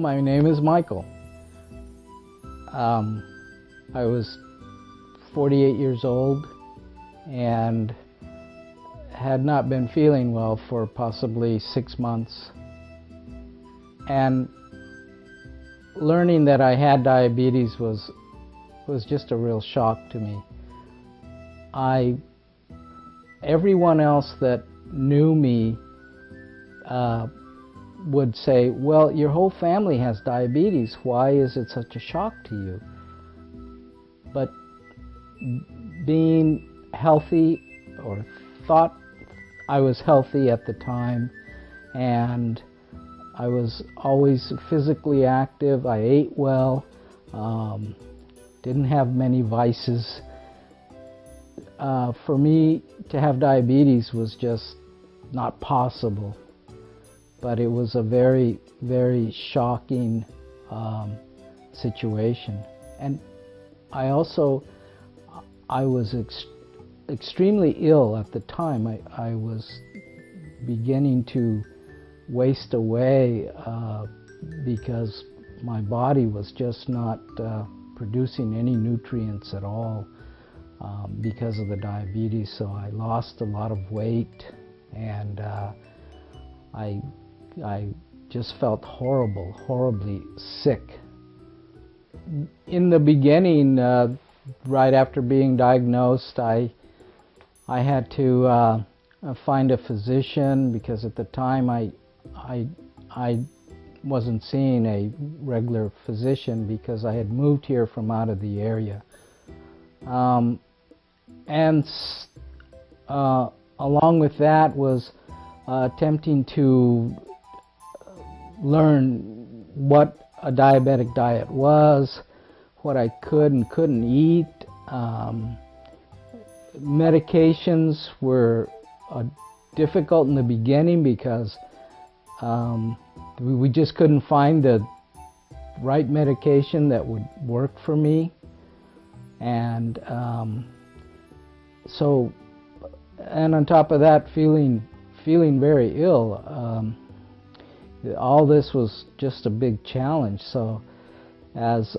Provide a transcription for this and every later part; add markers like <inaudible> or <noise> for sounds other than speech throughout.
my name is Michael. Um, I was 48 years old and had not been feeling well for possibly six months. And learning that I had diabetes was was just a real shock to me. I everyone else that knew me uh, would say, "Well, your whole family has diabetes. Why is it such a shock to you?" But being healthy or thought I was healthy at the time and I was always physically active. I ate well, um, didn't have many vices. Uh, for me to have diabetes was just not possible, but it was a very, very shocking um, situation. And I also, I was ex extremely ill at the time. I, I was beginning to waste away uh, because my body was just not uh, producing any nutrients at all um, because of the diabetes. So I lost a lot of weight and uh, I, I just felt horrible, horribly sick. In the beginning, uh, right after being diagnosed, I, I had to uh, find a physician because at the time I, I, I wasn't seeing a regular physician because I had moved here from out of the area. Um, and uh, along with that was uh, attempting to learn what a diabetic diet was, what I could and couldn't eat. Um, medications were uh, difficult in the beginning because um, we, we just couldn't find the right medication that would work for me. And um, so, and on top of that, feeling feeling very ill. Um, all this was just a big challenge. So, as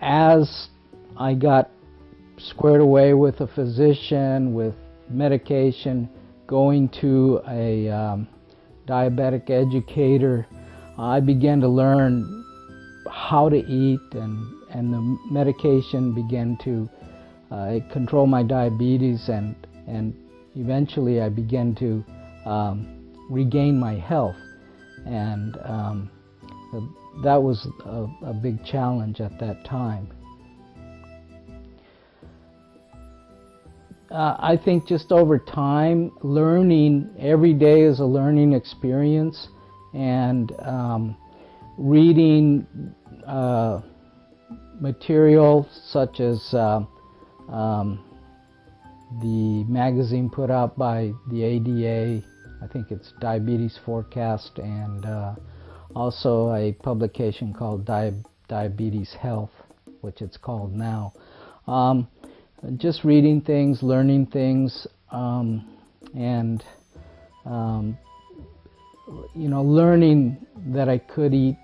as I got squared away with a physician, with medication, going to a um, diabetic educator, I began to learn how to eat and, and the medication began to uh, control my diabetes and, and eventually I began to um, regain my health. And um, that was a, a big challenge at that time. uh, I think just over time, learning every day is a learning experience, and um, reading uh, material such as uh, um, the magazine put out by the ADA, I think it's Diabetes Forecast, and uh, also a publication called Di Diabetes Health, which it's called now. Um, just reading things, learning things, um, and um, you know, learning that I could eat,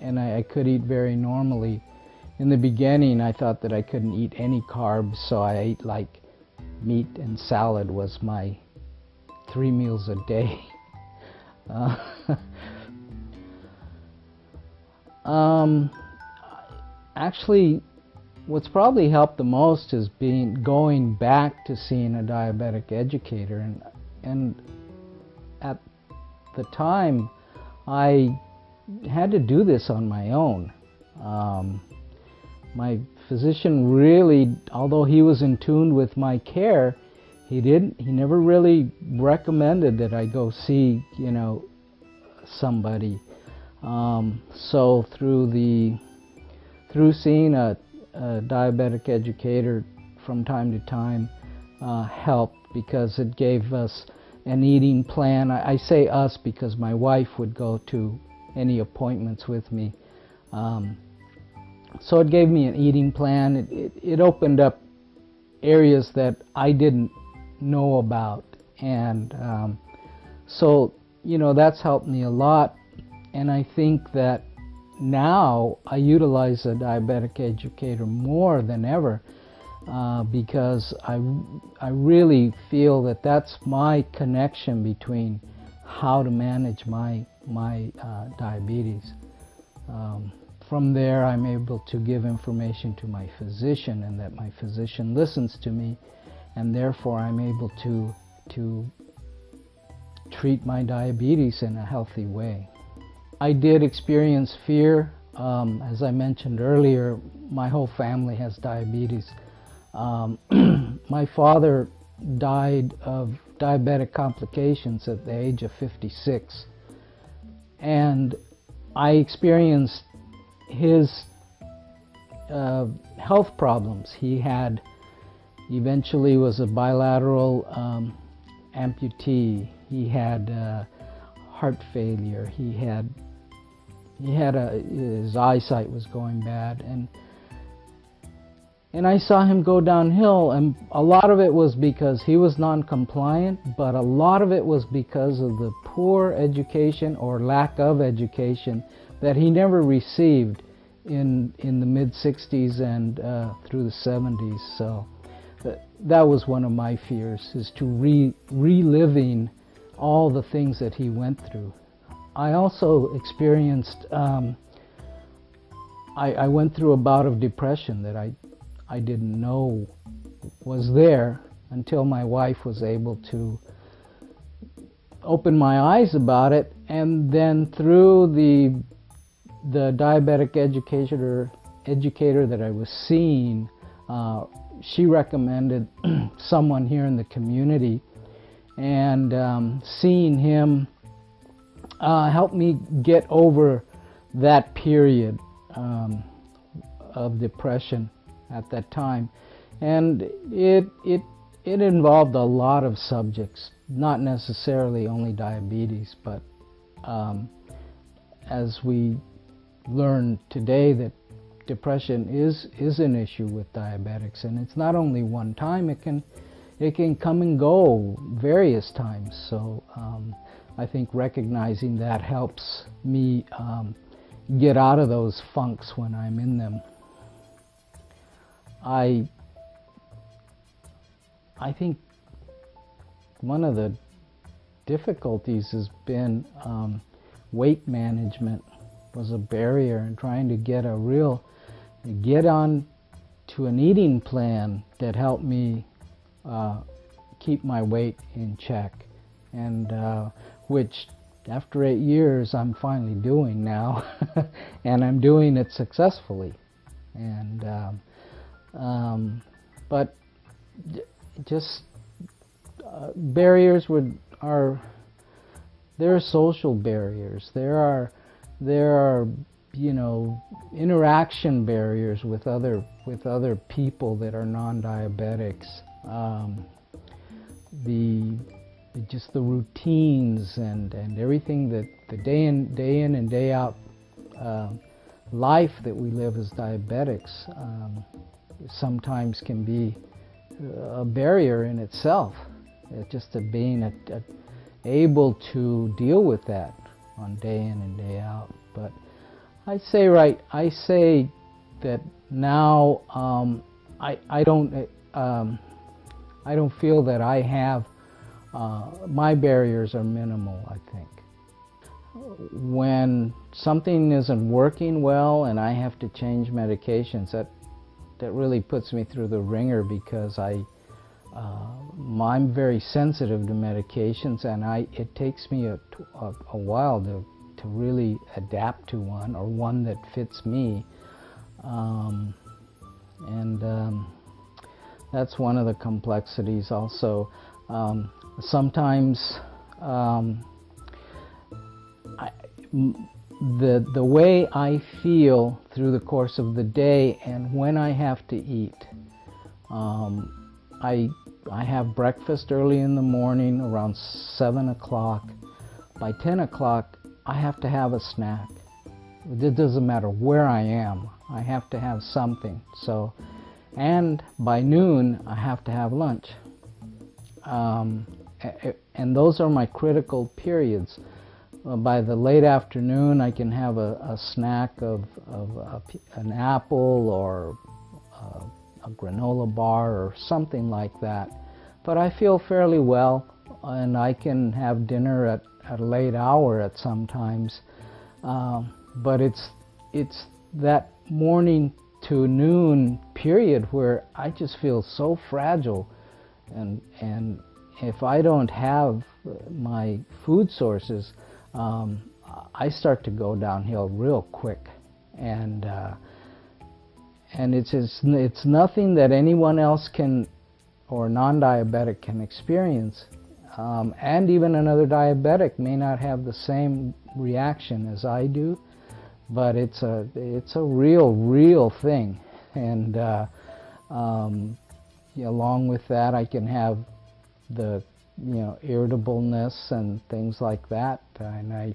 and I, I, could eat very normally. In the beginning, I thought that I couldn't eat any carbs, so I ate like meat and salad was my three meals a day. Uh, <laughs> um, actually, what's probably helped the most is being going back to seeing a diabetic educator and and at the time I had to do this on my own um, my physician really although he was in tune with my care he didn't he never really recommended that I go see you know somebody um, so through the through seeing a a diabetic educator from time to time uh, helped because it gave us an eating plan. I, I, say us because my wife would go to any appointments with me. Um, so it gave me an eating plan. It, it, it, opened up areas that I didn't know about. And um, so, you know, that's helped me a lot. And I think that now I utilize a diabetic educator more than ever uh, because I, I really feel that that's my connection between how to manage my, my uh, diabetes. Um, from there, I'm able to give information to my physician, and that my physician listens to me, and therefore I'm able to, to treat my diabetes in a healthy way. I did experience fear. Um, as I mentioned earlier, my whole family has diabetes. Um, <clears throat> my father died of diabetic complications at the age of 56. And I experienced his uh, health problems. He had eventually was a bilateral um, amputee. He had uh, heart failure. He had he had a his eyesight was going bad and and I saw him go downhill and a lot of it was because he was non-compliant but a lot of it was because of the poor education or lack of education that he never received in in the mid 60s and uh, through the 70s so that, was one of my fears is to re reliving all the things that he went through. I also experienced um, I, I went through a bout of depression that I I didn't know was there until my wife was able to open my eyes about it. And then through the the diabetic educator educator that I was seeing uh, she recommended <clears throat> someone here in the community and um, seeing him uh, helped me get over that period um, of depression at that time. And it, it, it involved a lot of subjects, not necessarily only diabetes, but um, as we learn today that depression is, is an issue with diabetics and it's not only one time, it can, it can come and go various times. So um, I think recognizing that helps me um, get out of those funks when I'm in them. I I think one of the difficulties has been um, weight management was a barrier in trying to get a real get on to an eating plan that helped me uh, keep my weight in check and uh, which after eight years I'm finally doing now <laughs> and I'm doing it successfully and um, um, but just uh, barriers would are there are social barriers. There are there are you know interaction barriers with other with other people that are non-diabetics. Um, the just the routines and, and everything that the day in day in and day out uh, life that we live as diabetics um, sometimes can be a barrier in itself. It's just being a, a, able to deal with that on day in and day out. But I say right, I say that now um, I I don't um, I don't feel that I have uh, my barriers are minimal. I think when something isn't working well and I have to change medications, that that really puts me through the wringer because I uh, I'm very sensitive to medications and I it takes me a, a, a, while to to really adapt to one or one that fits me um, and um, that's one of the complexities also um, sometimes um, I, the, the way I feel through the course of the day and when I have to eat. Um, I, I have breakfast early in the morning around 7 o'clock. By 10 o'clock, I have to have a snack. It doesn't matter where I am, I have to have something. So, and by noon, I have to have lunch. Um, and those are my critical periods uh, by the late afternoon, I can have a, a snack of, of a an apple or uh, a granola bar or something like that. But I feel fairly well, and I can have dinner at, at a late hour at sometimes. Um, but it's it's that morning to noon period where I just feel so fragile, and and if I don't have my food sources, um, I start to go downhill real quick, and uh, and it's, it's it's nothing that anyone else can or non-diabetic can experience, um, and even another diabetic may not have the same reaction as I do, but it's a it's a real real thing, and uh, um, along with that, I can have the you know irritableness and things like that, and I,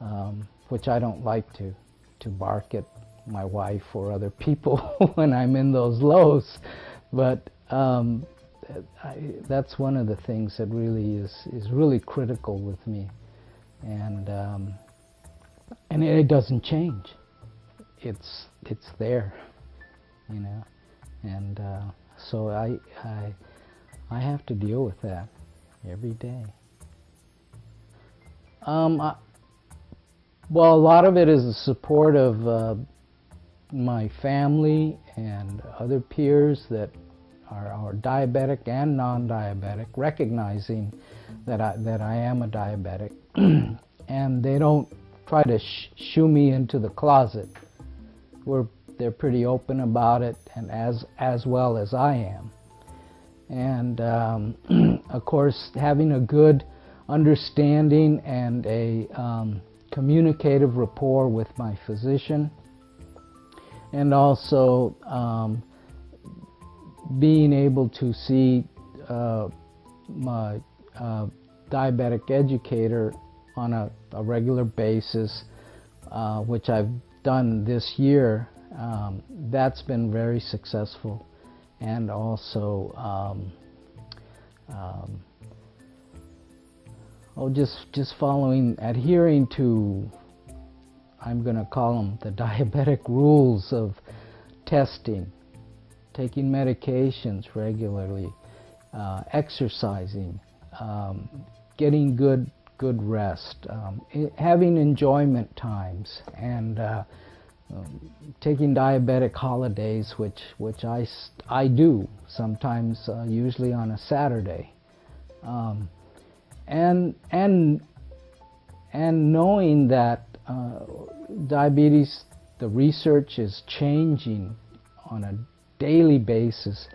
um, which I don't like to to bark at my wife or other people <laughs> when I'm in those lows, but um, I, that's one of the things that really is is really critical with me, and um, and it doesn't change. It's it's there, you know, and uh, so I I I have to deal with that every day. Um, I, well, a lot of it is the support of uh, my family and other peers that are, are diabetic and non-diabetic, recognizing that I, that I am a diabetic, <clears throat> and they don't try to sh shoo me into the closet. We're, they're pretty open about it, and as as well as I am. And um, <clears throat> of course, having a good understanding and a um, communicative rapport with my physician, and also um, being able to see uh, my uh, diabetic educator on a, a regular basis, uh, which I've done this year, um, that's been very successful. And also um, um, oh, just just following, adhering to, I'm going to call them the <laughs> diabetic rules of testing, taking medications regularly, uh, exercising, um, getting good good rest, um, having enjoyment times, and uh, um, taking diabetic holidays, which which I I do sometimes, uh, usually on a Saturday, um, and and and knowing that uh, diabetes, the research is changing on a daily basis.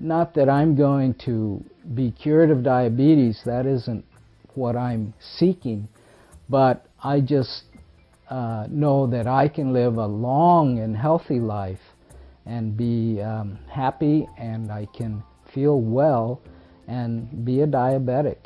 Not that I'm going to be cured of diabetes. That isn't what I'm seeking, but I just uh, know that I can live a long and healthy life and be um, happy and I can feel well and be a diabetic.